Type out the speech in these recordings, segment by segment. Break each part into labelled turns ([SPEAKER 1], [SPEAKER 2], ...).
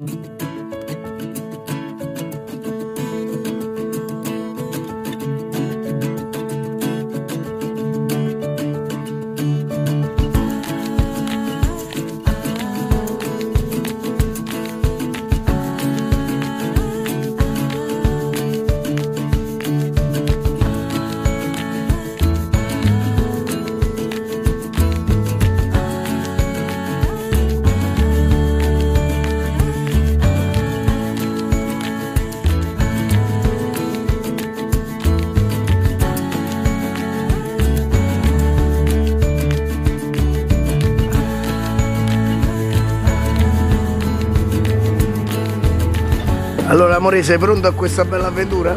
[SPEAKER 1] Allora amore sei pronto a questa bella avventura?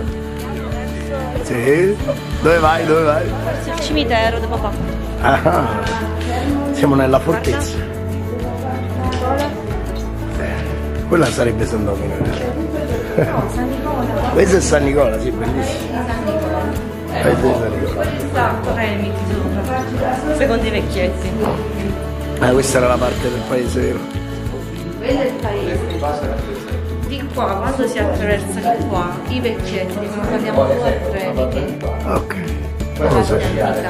[SPEAKER 1] Sì? Dove vai? Dove vai?
[SPEAKER 2] Verso il cimitero di papà.
[SPEAKER 1] Ah, siamo nella fortezza. Eh, quella sarebbe San Domino. Questo è San Nicola, sì, bellissimo. Questo è San Nicola.
[SPEAKER 2] Sta Remiti sopra. Secondo i vecchietti.
[SPEAKER 1] Ah, questa era la parte del paese vero.
[SPEAKER 2] Quello è il paese. Di qua, quando si attraversa di qua, i vecchietti, quando parliamo di Remiti,
[SPEAKER 1] Ok.
[SPEAKER 2] la
[SPEAKER 1] Cosa?
[SPEAKER 2] antica.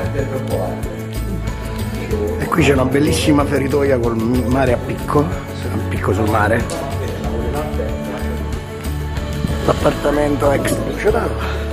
[SPEAKER 1] E qui c'è una bellissima feritoia col mare a picco, a picco sul mare. L'appartamento ex Lucerano.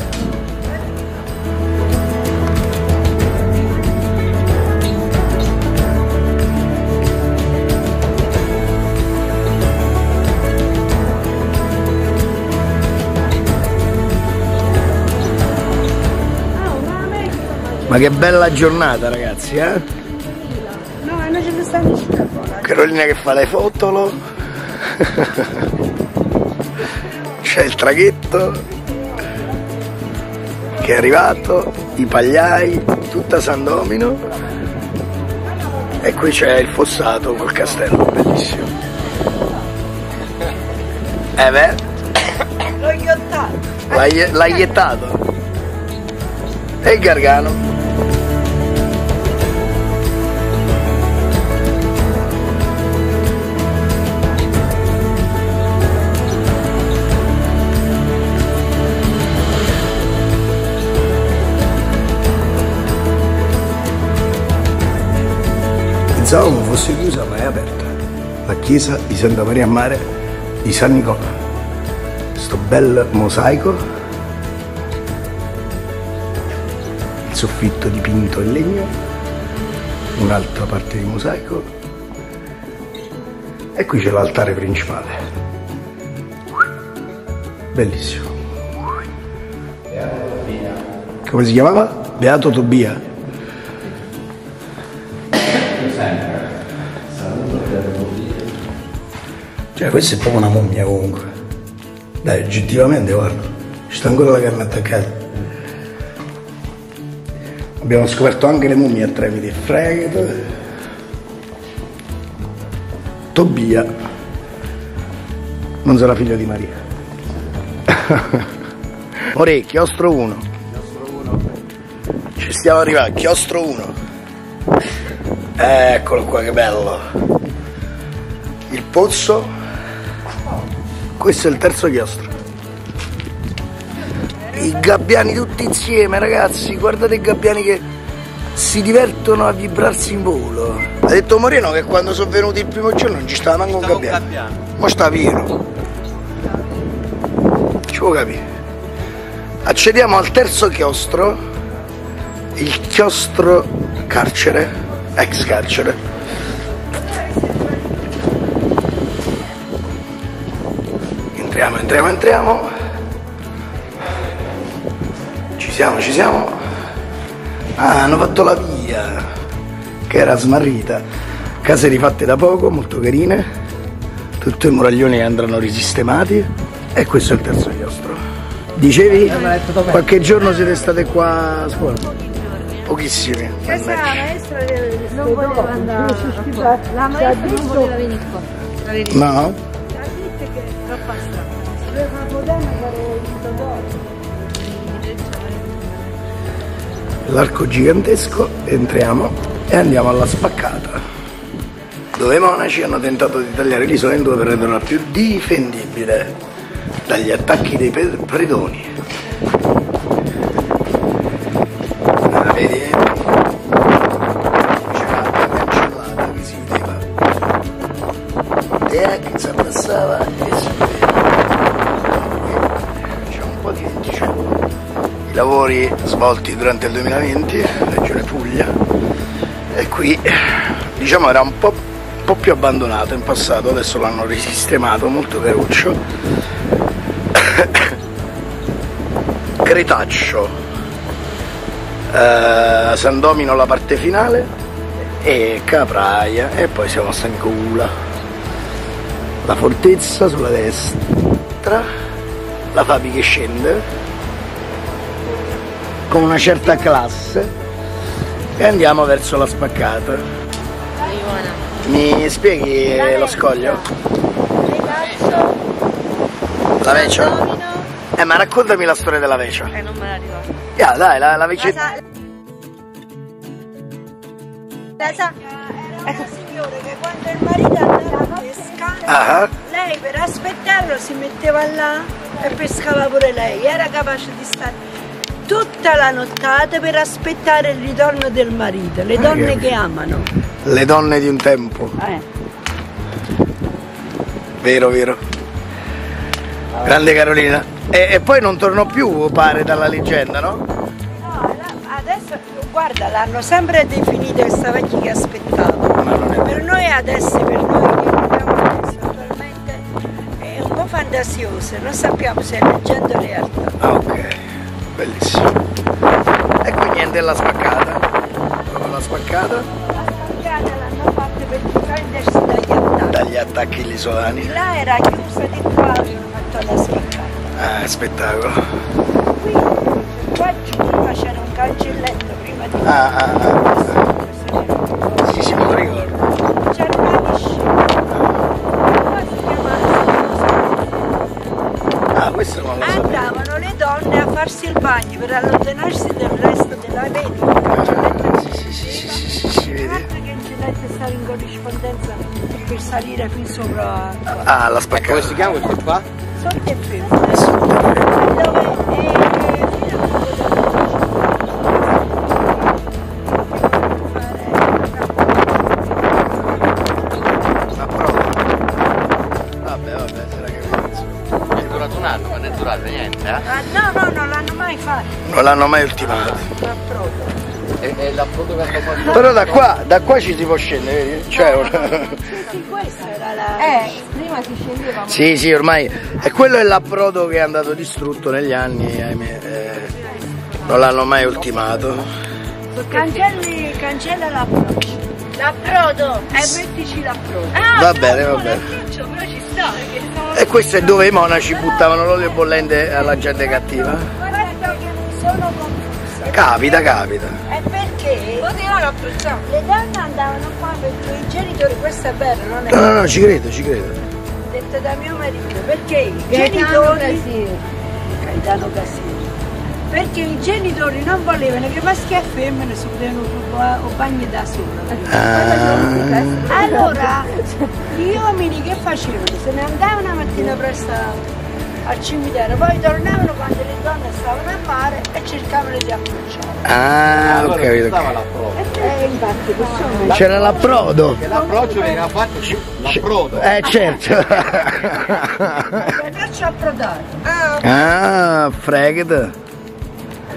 [SPEAKER 1] Ma che bella giornata ragazzi, eh?
[SPEAKER 2] No, noi ce ne in città qua.
[SPEAKER 1] Carolina che fa le fotolo. C'è il traghetto che è arrivato, i pagliai, tutta San Domino. E qui c'è il fossato col castello, bellissimo. Eh beh,
[SPEAKER 2] L'ho
[SPEAKER 1] l'hai l'hai iettato. E il gargano. Pensavamo fosse chiusa ma è aperta. La chiesa di Santa Maria Mare di San Nicola. Sto bel mosaico. Il soffitto dipinto in legno. Un'altra parte di mosaico. E qui c'è l'altare principale. Bellissimo. Come si chiamava? Beato Tobia. Cioè, questa è proprio una mummia comunque. Dai, oggettivamente, guarda, ci sta ancora la carne attaccata. Abbiamo scoperto anche le mummie a Tremiti. Fregate. Tobia. Non sarà figlio di Maria. Ore, chiostro 1. Ci stiamo arrivando, chiostro 1. Eccolo qua, che bello. Il pozzo questo è il terzo chiostro. I gabbiani tutti insieme, ragazzi. Guardate i gabbiani che si divertono a vibrarsi in volo. Ha detto Moreno che quando sono venuti il primo giorno non ci stava manco un gabbiano. Ma sta pieno. Ci può capire. Accediamo al terzo chiostro, il chiostro carcere, ex carcere. Entriamo, entriamo, entriamo. Ci siamo, ci siamo. Ah, hanno fatto la via, che era smarrita. Case rifatte da poco, molto carine. Tutti i muraglioni che andranno risistemati. E questo è il terzo chiostro. Dicevi? Qualche giorno siete state qua a scuola? Pochissimi.
[SPEAKER 2] Questa maestra non voleva andare. La maestra non voleva venire qua. La verità.
[SPEAKER 1] No?
[SPEAKER 2] Ha
[SPEAKER 1] L'arco gigantesco, entriamo e andiamo alla spaccata. dove i monaci hanno tentato di tagliare l'isola in due per renderla più difendibile dagli attacchi dei predoni. Ah, vedi? La cancellata che si vedeva. E anche si abbassava lavori svolti durante il 2020, Regione Puglia, e qui diciamo era un po', un po più abbandonato in passato, adesso l'hanno risistemato, molto caruccio. Cretaccio, eh, San Domino la parte finale e Capraia e poi siamo a San Cula. La fortezza sulla destra, la Fabi che scende con una certa classe e andiamo verso la spaccata. Mi spieghi lo scoglio? La Vecia? Eh ma raccontami la storia della Vecia.
[SPEAKER 2] Eh, non me la ricordo.
[SPEAKER 1] Yeah, dai, la, la Vecia...
[SPEAKER 3] La sa- era una signora che quando il marito andava a pesca,
[SPEAKER 1] Ah,
[SPEAKER 3] lei per aspettarlo si metteva là e pescava pure lei. Era capace di stare tutta la nottata per aspettare il ritorno del marito. Le
[SPEAKER 1] Ah,
[SPEAKER 3] donne
[SPEAKER 1] che-
[SPEAKER 3] amano.
[SPEAKER 1] le donne di un tempo.
[SPEAKER 3] Eh.
[SPEAKER 1] Vero, vero. Grande Carolina. E, e poi non tornò più, pare, dalla leggenda, no?
[SPEAKER 3] No, la- adesso guarda, l'hanno sempre definita questa vecchia che aspettava. Per noi adesso, per noi che abbiamo adesso attualmente, è un po' fantasiosa, non sappiamo se è leggenda o realtà.
[SPEAKER 1] Ah, ok. Bellissimo. E qui niente, la spaccata. La spaccata
[SPEAKER 3] La stagione l'hanno fatta per difendersi dagli attacchi.
[SPEAKER 1] dagli attacchi
[SPEAKER 3] Di
[SPEAKER 1] isolani.
[SPEAKER 3] là era chiusa di qua, hanno fatto la spaccata.
[SPEAKER 1] Ah, spettacolo.
[SPEAKER 3] Qui, qua prima c'era un cancelletto prima di
[SPEAKER 1] Ah, ah, ah. Sì, sì, me lo ricordo.
[SPEAKER 3] Per allontanarsi del resto della vedova.
[SPEAKER 1] Ah, Sì, sì, sì, sì, sì, sì, si vede.
[SPEAKER 3] Guarda che il cancelletto stava in corrispondenza per salire fin sopra.
[SPEAKER 1] Ah, la
[SPEAKER 4] Come
[SPEAKER 1] spaccata.
[SPEAKER 4] si chiama questo qua?
[SPEAKER 3] Sotto e eh,
[SPEAKER 4] Non
[SPEAKER 3] l'hanno mai
[SPEAKER 1] ultimato. Però da qua, da qua ci si può scendere, vedi?
[SPEAKER 3] La...
[SPEAKER 2] Eh, prima si scendeva.
[SPEAKER 1] Sì, sì, ormai. E quello è l'approdo che è andato distrutto negli anni, ahimè. eh, non l'hanno mai ultimato.
[SPEAKER 3] Cancelli, cancella l'approdo. L'approdo! E mettici l'approdo.
[SPEAKER 1] Va bene, va bene. E questo è dove i monaci buttavano l'olio bollente alla gente cattiva? Capita, capita.
[SPEAKER 3] È perché
[SPEAKER 2] Potevano approcciare.
[SPEAKER 3] le donne andavano qua perché i genitori, questo è vero, non è
[SPEAKER 1] No, no, no, ci credo, ci credo.
[SPEAKER 3] detto da mio marito, perché i genitori... Gaetano Casini. Perché i genitori non volevano che maschi e femmine si potevano o bagni da sole.
[SPEAKER 1] Ah,
[SPEAKER 3] Allora, gli uomini che facevano? Se ne andavano la mattina presto al cimitero, poi tornavano quando le donne stavano a mare e cercavano di approcciare.
[SPEAKER 1] ah, ho
[SPEAKER 4] Allora,
[SPEAKER 1] capito.
[SPEAKER 4] stava l'approdo.
[SPEAKER 3] E infatti questo
[SPEAKER 1] C'era l'approdo.
[SPEAKER 4] Che l'approccio veniva fatto l'approdo.
[SPEAKER 1] Eh, certo.
[SPEAKER 3] perciò approdare.
[SPEAKER 1] Ah, fregate.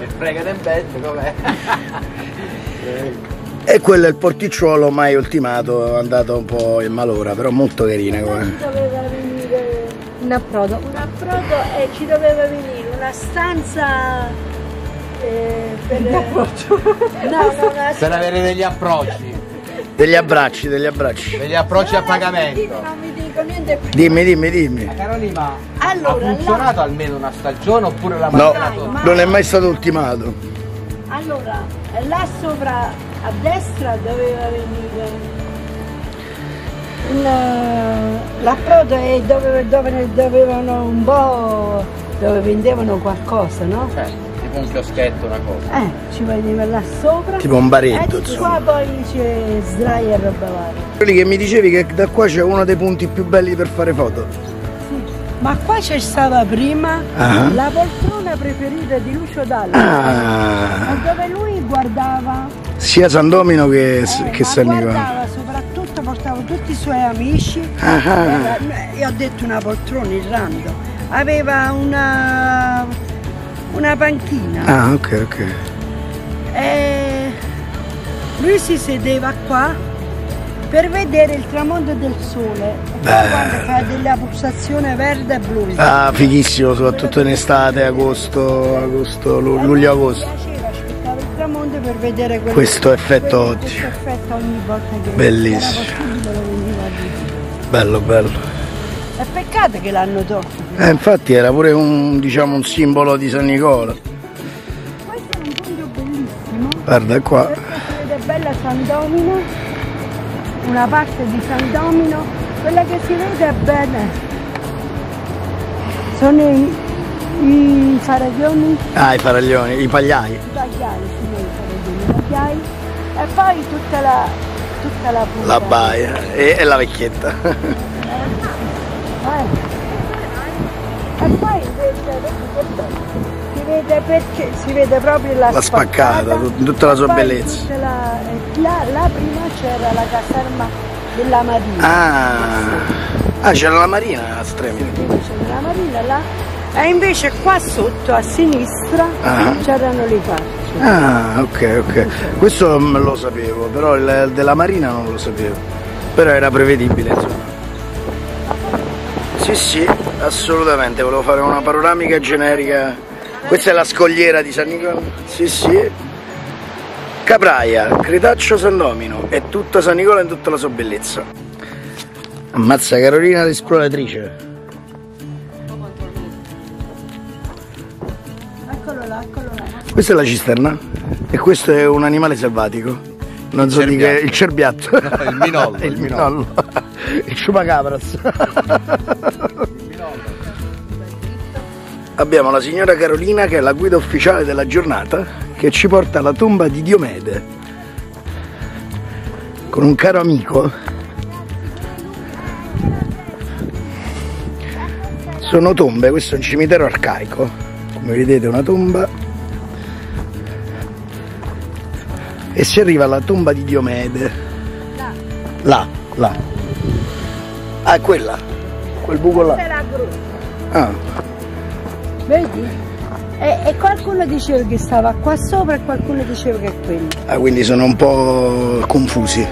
[SPEAKER 4] E frega del bello com'è.
[SPEAKER 1] E quello è il porticciolo mai ultimato, è andato un po' in malora, però molto carina come.
[SPEAKER 2] Un approdo.
[SPEAKER 3] un approdo e ci doveva venire una stanza eh, per. No, no,
[SPEAKER 4] Per avere degli approcci.
[SPEAKER 1] Degli abbracci, degli abbracci.
[SPEAKER 4] Degli approcci a
[SPEAKER 3] Non
[SPEAKER 4] pagamento.
[SPEAKER 3] mi dico niente più.
[SPEAKER 1] Dimmi, dimmi, dimmi.
[SPEAKER 4] Carolina,
[SPEAKER 3] Allora,
[SPEAKER 4] ha funzionato almeno una stagione oppure la
[SPEAKER 1] No,
[SPEAKER 4] mandato?
[SPEAKER 1] non è mai stato ultimato.
[SPEAKER 3] Allora, là sopra a destra doveva venire l'approdo e dove, dove dovevano un po' dove vendevano qualcosa, no?
[SPEAKER 4] Tipo tipo un chioschetto, una cosa.
[SPEAKER 3] Eh, ci vedeva là sopra.
[SPEAKER 1] Tipo un baretto,
[SPEAKER 3] E di qua poi c'è sdraia e roba varia.
[SPEAKER 1] Quelli che mi dicevi che da qua c'è uno dei punti più belli per fare foto.
[SPEAKER 3] Ma qua c'è stata prima
[SPEAKER 1] Ah.
[SPEAKER 3] la poltrona preferita di Lucio Dalla.
[SPEAKER 1] Ah,
[SPEAKER 3] Dove lui guardava,
[SPEAKER 1] sia San Domino che,
[SPEAKER 3] eh,
[SPEAKER 1] che San Nicola.
[SPEAKER 3] Tutti i suoi amici.
[SPEAKER 1] Ah,
[SPEAKER 3] io ho detto una poltrona, il rando. Aveva una, una panchina.
[SPEAKER 1] Ah, ok, ok.
[SPEAKER 3] E lui si sedeva qua per vedere il tramonto del sole. E quando fa della pulsazione verde e blu.
[SPEAKER 1] Ah, fighissimo, soprattutto in estate, agosto, agosto, lu- luglio-agosto.
[SPEAKER 3] Mi piaceva, aspettavo il tramonto per vedere quello-
[SPEAKER 1] Questo effetto
[SPEAKER 3] quello-
[SPEAKER 1] ottimo.
[SPEAKER 3] Questo effetto ogni volta che
[SPEAKER 1] Bellissimo. Bello, bello.
[SPEAKER 3] È peccato che l'hanno tolto.
[SPEAKER 1] Eh, infatti era pure un, diciamo, un simbolo di San Nicola.
[SPEAKER 3] Questo è un punto bellissimo.
[SPEAKER 1] Guarda qua.
[SPEAKER 3] Questa vede bella San Domino, una parte di San Domino, quella che si vede bene sono i, i faraglioni,
[SPEAKER 1] Ah, i faraglioni, i pagliai.
[SPEAKER 3] i pagliai, sì, i faraglioni, i pagliai, e poi tutta la, la.
[SPEAKER 1] La baia e, e la vecchietta.
[SPEAKER 3] Eh. E poi si vede perché si vede proprio la,
[SPEAKER 1] La spaccata, tut- tutta la sua bellezza.
[SPEAKER 3] la- là, là prima c'era la caserma della Marina.
[SPEAKER 1] Ah, ah c'era la marina a Stremini.
[SPEAKER 3] C'era la Marina là. E invece qua sotto a sinistra
[SPEAKER 1] Ah.
[SPEAKER 3] c'erano le carceri.
[SPEAKER 1] Ah, ok, ok. Questo me lo sapevo, però il della marina non lo sapevo. Però era prevedibile, insomma. Sì, sì, assolutamente. Volevo fare una panoramica generica. Questa è la scogliera di San Nicola. Sì, sì. Capraia, Cretaccio San Domino e tutta San Nicola in tutta la sua bellezza. Ammazza Carolina l'esploratrice. Questa è la cisterna e questo è un animale selvatico. Non so di che, il cerbiatto.
[SPEAKER 4] il minollo,
[SPEAKER 1] il
[SPEAKER 4] il
[SPEAKER 1] minollo. il ciupacabras. Abbiamo la signora Carolina che è la guida ufficiale della giornata che ci porta alla tomba di Diomede con un caro amico. Sono tombe, questo è un cimitero arcaico. Come vedete una tomba e si arriva alla tomba di Diomede. Là, là. Ah, è quella. Quel buco là.
[SPEAKER 3] Questa è la gru.
[SPEAKER 1] Ah,
[SPEAKER 3] Vedi? E, e qualcuno diceva che stava qua sopra e qualcuno diceva che è quello.
[SPEAKER 1] ah, quindi sono un po' confusi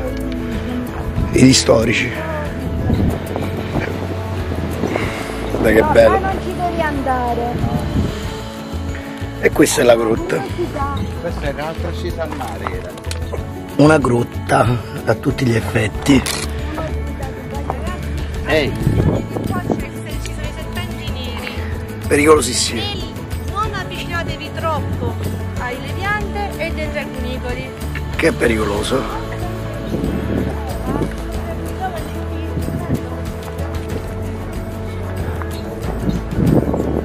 [SPEAKER 1] gli storici. Guarda che
[SPEAKER 3] No, ma
[SPEAKER 1] bello.
[SPEAKER 3] non ci devi andare.
[SPEAKER 1] E questa è la grotta.
[SPEAKER 4] Questa è un'altra scesa al mare era.
[SPEAKER 1] Una grotta a tutti gli effetti.
[SPEAKER 4] Ehi,
[SPEAKER 2] Qua c'è- ci sono i serpenti neri.
[SPEAKER 1] Pericolosissimi.
[SPEAKER 2] Neri, non avvicinatevi troppo alle piante e dentro ai cunicoli.
[SPEAKER 1] Che è pericoloso.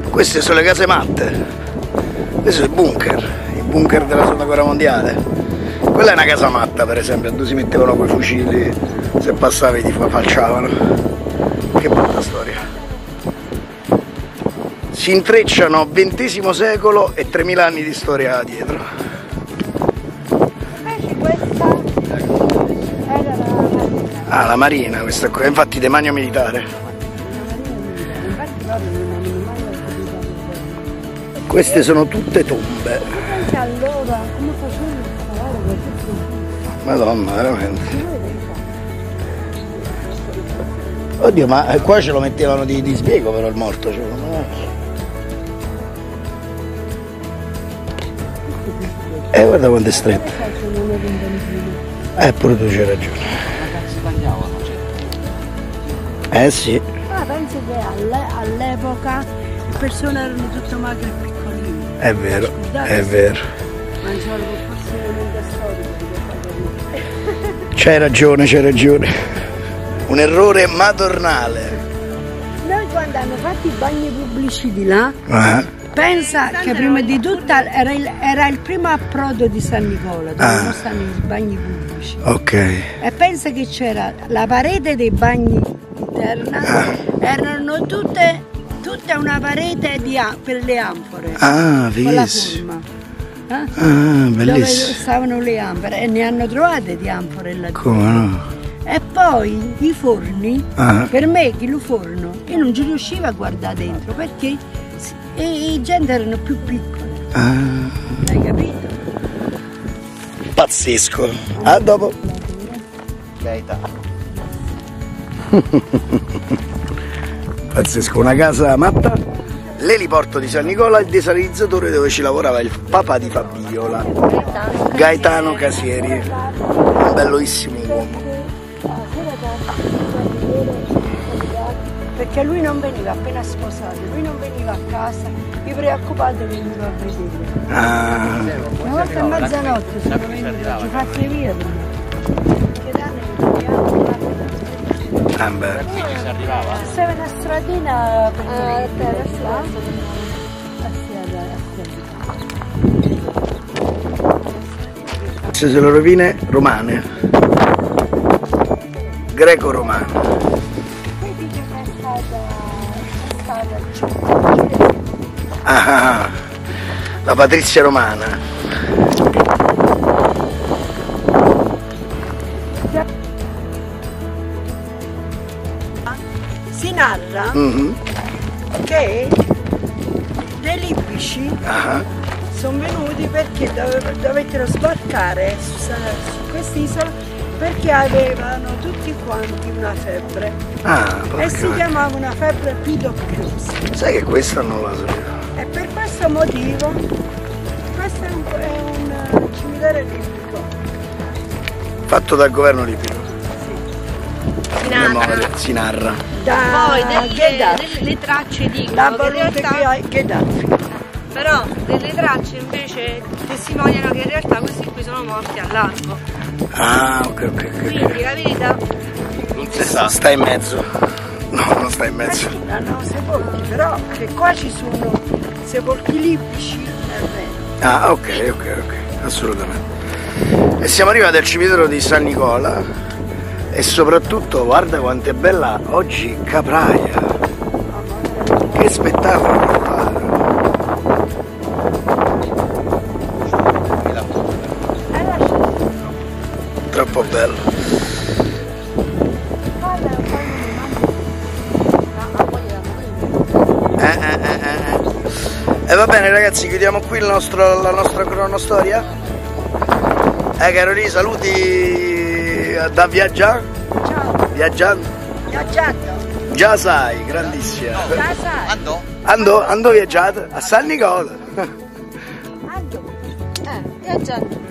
[SPEAKER 1] Queste sono le case matte. Questo è il bunker, il bunker della seconda guerra mondiale. Quella è una casa matta per esempio, dove si mettevano quei fucili, se passavi ti falciavano. Che brutta storia. Si intrecciano XX secolo e 3000 anni di storia dietro. Ah, la marina, questa qua, infatti demanio militare. Queste sono tutte tombe.
[SPEAKER 3] Allora, come così?
[SPEAKER 1] Madonna, veramente. Oddio, ma qua ce lo mettevano di, di spiego però il morto, cioè, no? Eh, guarda quanto è stretto. Eh, pure tu c'hai ragione. Eh sì,
[SPEAKER 3] Ma penso che alle- all'epoca le persone erano tutte magre.
[SPEAKER 1] È vero, è vero. C'hai ragione, c'hai ragione. Un errore madornale.
[SPEAKER 3] Noi quando hanno fatto i bagni pubblici di là,
[SPEAKER 1] Eh?
[SPEAKER 3] Pensa che prima di tutto era il, era il primo approdo di San Nicola, dove
[SPEAKER 1] Ah.
[SPEAKER 3] non stanno i bagni pubblici.
[SPEAKER 1] Ok.
[SPEAKER 3] E pensa che c'era la parete dei bagni interna,
[SPEAKER 1] Ah.
[SPEAKER 3] erano tutte, tutta una parete di per le anfore.
[SPEAKER 1] Ah,
[SPEAKER 3] forma. Eh?
[SPEAKER 1] Ah,
[SPEAKER 3] Dove
[SPEAKER 1] bellissimo.
[SPEAKER 3] stavano le anfore e ne hanno trovate di anfore là.
[SPEAKER 1] Come no?
[SPEAKER 3] E poi i forni,
[SPEAKER 1] Ah.
[SPEAKER 3] per me che lo forno, io non ci riuscivo a guardare dentro perché i, gente erano più piccoli,
[SPEAKER 1] Ah,
[SPEAKER 3] hai capito?
[SPEAKER 1] pazzesco. A dopo.
[SPEAKER 4] Gaeta.
[SPEAKER 1] Pazzesco, una casa matta. L'eliporto di San Nicola, il desalinizzatore dove ci lavorava il papà di Fabiola, Gaetano Casieri. Un bellissimo uomo.
[SPEAKER 3] Perché lui non veniva appena sposato, lui non veniva a casa, i preoccupati venivano a vedere.
[SPEAKER 1] Ah,
[SPEAKER 3] Una volta a mezzanotte sono venuti, ci fate via. Che danno
[SPEAKER 1] ah beh.
[SPEAKER 4] Si arrivava?
[SPEAKER 3] C'è una stradina per a terra,
[SPEAKER 1] Se le rovine romane. Greco-romane.
[SPEAKER 3] Stata
[SPEAKER 1] Ah, ah, la Patrizia romana. Mhm.
[SPEAKER 3] che dei libici
[SPEAKER 1] Ah,
[SPEAKER 3] sono venuti perché dove- dovettero sbarcare su, su quest'isola perché avevano tutti quanti una febbre
[SPEAKER 1] ah,
[SPEAKER 3] e si chiamava una febbre pidocchiosa.
[SPEAKER 1] Sai che questa non la sapevo.
[SPEAKER 3] E per questo motivo questo è un, è un eh, cimitero libico.
[SPEAKER 1] Fatto dal governo libico.
[SPEAKER 2] Si narra.
[SPEAKER 1] Memoria, si narra.
[SPEAKER 3] Da
[SPEAKER 2] Poi delle,
[SPEAKER 3] Gheddafi.
[SPEAKER 2] delle- le tracce
[SPEAKER 3] La
[SPEAKER 2] dicono che in realtà,
[SPEAKER 3] Gheddafi.
[SPEAKER 2] però delle tracce invece testimoniano che in realtà questi qui sono morti al largo.
[SPEAKER 1] Ah, ok, ok, ok.
[SPEAKER 2] Quindi la verità
[SPEAKER 4] Non si sa.
[SPEAKER 1] Sta in mezzo. No, non sta in
[SPEAKER 3] Eh
[SPEAKER 1] mezzo.
[SPEAKER 3] hanno sepolti, però che qua ci sono sepolti libici, vero.
[SPEAKER 1] Ah, ok, ok, ok, assolutamente. E siamo arrivati al cimitero di San Nicola e soprattutto guarda quanto è bella oggi Capraia. Che spettacolo! Troppo bello. Eh, eh, eh. E va bene ragazzi, chiudiamo qui nostro- la nostra cronostoria. Eh Carolina, saluti da viaggiare?
[SPEAKER 3] Ciao,
[SPEAKER 1] Viaggiando?
[SPEAKER 3] viaggiando.
[SPEAKER 1] Già sai, grandissima.
[SPEAKER 3] Già sai,
[SPEAKER 4] Andò?
[SPEAKER 1] Andò, andò viaggiato a San Nicola.
[SPEAKER 3] ando.
[SPEAKER 2] eh,
[SPEAKER 3] viaggiando.